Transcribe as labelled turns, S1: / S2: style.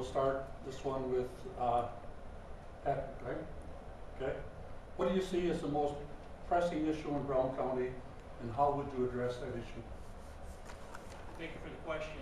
S1: we'll start this one with, uh, Pat, right? Okay. What do you see as the most pressing issue in Brown County, and how would you address that issue?
S2: Thank you for the question.